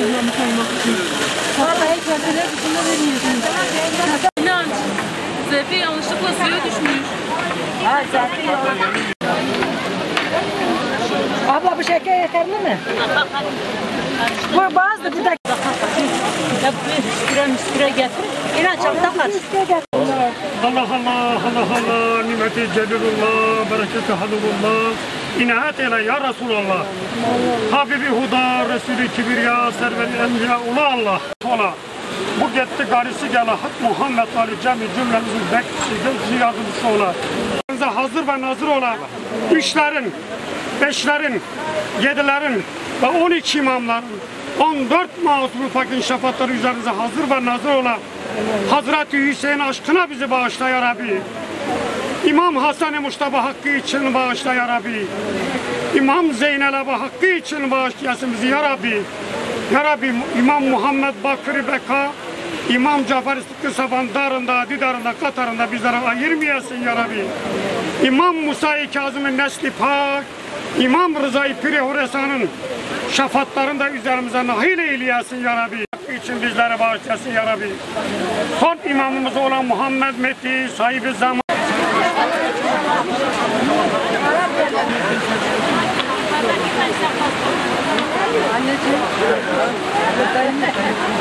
hazırlamış olmak için. Vallahi kendileri dışında vermiyorsunuz. İnanç. Zefi yanlışlıkla suya düşmüş. Ha zaten Abla bu şeker yeterli mi? Bu bazı bir dakika. Süre müsküre getir. İnanç. Allah Allah Allah Allah nimeti celilullah bereketi halulullah inayet eyle ya Resulallah Habibi Huda Resulü Kibriya serveri enbiya ula Allah. Ola. Bu gitti garisi gele hak Muhammed Ali cemi cümlemizin bekçisi yardımcısı ola. Hazır ve nazır ola. Üçlerin beşlerin yedilerin ve on iki imamların 14 masum fakin şefaatleri üzerinize hazır ve nazır ola. Hazreti Hüseyin aşkına bizi bağışla ya Rabbi. İmam Hasan-ı Mustafa hakkı için bağışla ya Rabbi. İmam Zeynel Abi hakkı için bağışlayasın bizi ya Rabbi. Ya Rabbi İmam Muhammed Bakır Beka, İmam Cafer Sıtkı Safan darında, didarında, katarında bizlere ayırmayasın ya Rabbi. İmam Musa-i Kazım'ın nesli pak, İmam Rıza-i Piri Horesan'ın şafatlarında üzerimize nahil eyleyesin ya Rabbi. Hakkı için bizlere bağışlasın ya Rabbi. Son imamımız olan Muhammed Metti sahibi zaman Ờ, Thank you.